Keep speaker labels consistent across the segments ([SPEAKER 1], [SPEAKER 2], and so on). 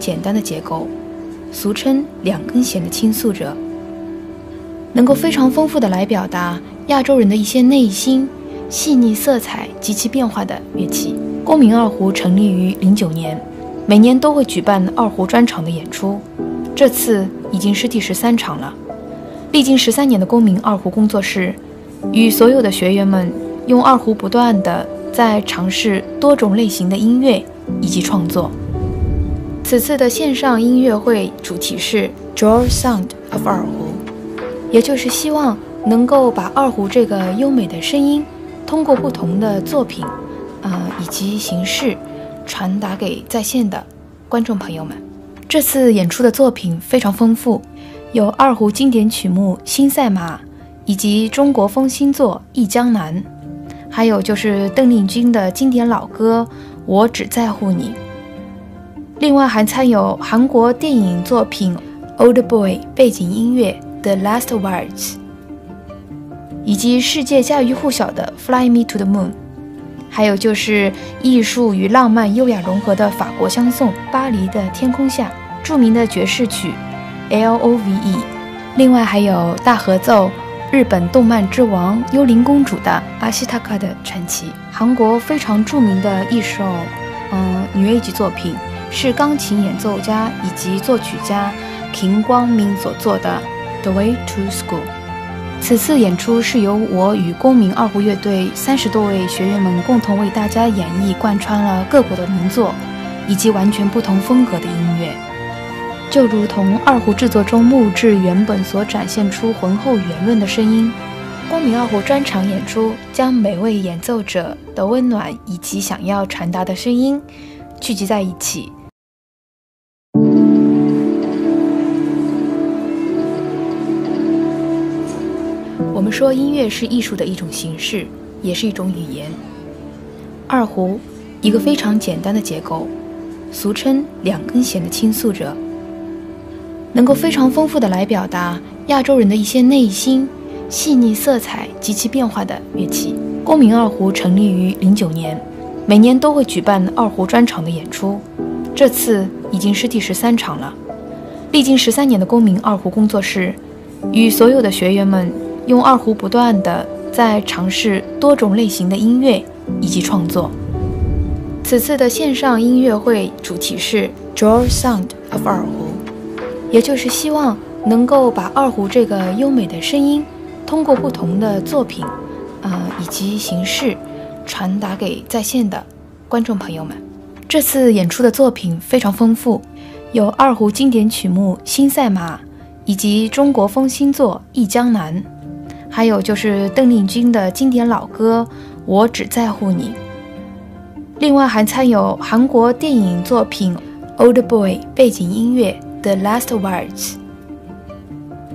[SPEAKER 1] 简单的结构，俗称两根弦的倾诉者，能够非常丰富的来表达亚洲人的一些内心、细腻色彩及其变化的乐器。公民二胡成立于零九年，每年都会举办二胡专场的演出，这次已经是第十三场了。历经十三年的公民二胡工作室，与所有的学员们用二胡不断的在尝试多种类型的音乐以及创作。此次的线上音乐会主题是 Draw Sound of 二胡，也就是希望能够把二胡这个优美的声音，通过不同的作品，呃以及形式，传达给在线的观众朋友们。这次演出的作品非常丰富。有二胡经典曲目《新赛马》，以及中国风新作《忆江南》，还有就是邓丽君的经典老歌《我只在乎你》。另外还参有韩国电影作品《Old Boy》背景音乐《The Last Words》，以及世界家喻户晓的《Fly Me to the Moon》，还有就是艺术与浪漫优雅融合的法国香颂《巴黎的天空下》，著名的爵士曲。L O V E，另外还有大合奏，日本动漫之王幽灵公主的阿西塔卡的传奇，韩国非常著名的一首，嗯，女乐级作品，是钢琴演奏家以及作曲家平光明所作的《The Way to School》。此次演出是由我与公民二胡乐队三十多位学员们共同为大家演绎，贯穿了各国的名作，以及完全不同风格的音乐。就如同二胡制作中木质原本所展现出浑厚圆润的声音，光明二胡专场演出将每位演奏者的温暖以及想要传达的声音聚集在一起。我们说音乐是艺术的一种形式，也是一种语言。二胡一个非常简单的结构，俗称两根弦的倾诉者。能够非常丰富的来表达亚洲人的一些内心、细腻色彩及其变化的乐器。公民二胡成立于零九年，每年都会举办二胡专场的演出，这次已经是第十三场了。历经十三年的公民二胡工作室，与所有的学员们用二胡不断的在尝试多种类型的音乐以及创作。此次的线上音乐会主题是 Draw Sound of 二胡。也就是希望能够把二胡这个优美的声音，通过不同的作品，呃以及形式，传达给在线的观众朋友们。这次演出的作品非常丰富，有二胡经典曲目《新赛马》，以及中国风新作《忆江南》，还有就是邓丽君的经典老歌《我只在乎你》。另外还参有韩国电影作品《Old Boy》背景音乐。The Last Words，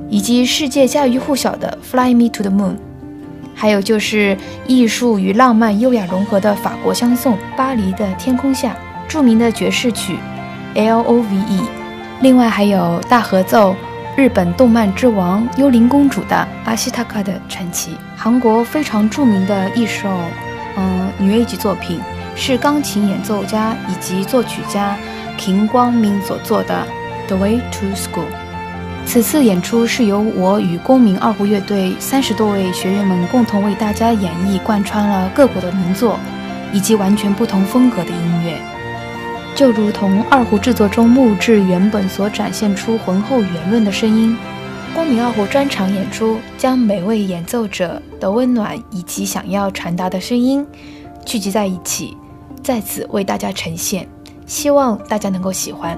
[SPEAKER 1] 以及世界家喻户晓的《Fly Me to the Moon》，还有就是艺术与浪漫优雅融合的法国香颂《巴黎的天空下》，著名的爵士曲 L O V E。另外还有大合奏，日本动漫之王幽灵公主的阿西塔卡的传奇，韩国非常著名的一首，嗯，女乐级作品，是钢琴演奏家以及作曲家平光明所作的。The Way to School。此次演出是由我与公民二胡乐队三十多位学员们共同为大家演绎，贯穿了各国的名作，以及完全不同风格的音乐。就如同二胡制作中木质原本所展现出浑厚圆润的声音，光明二胡专场演出将每位演奏者的温暖以及想要传达的声音聚集在一起，在此为大家呈现，希望大家能够喜欢。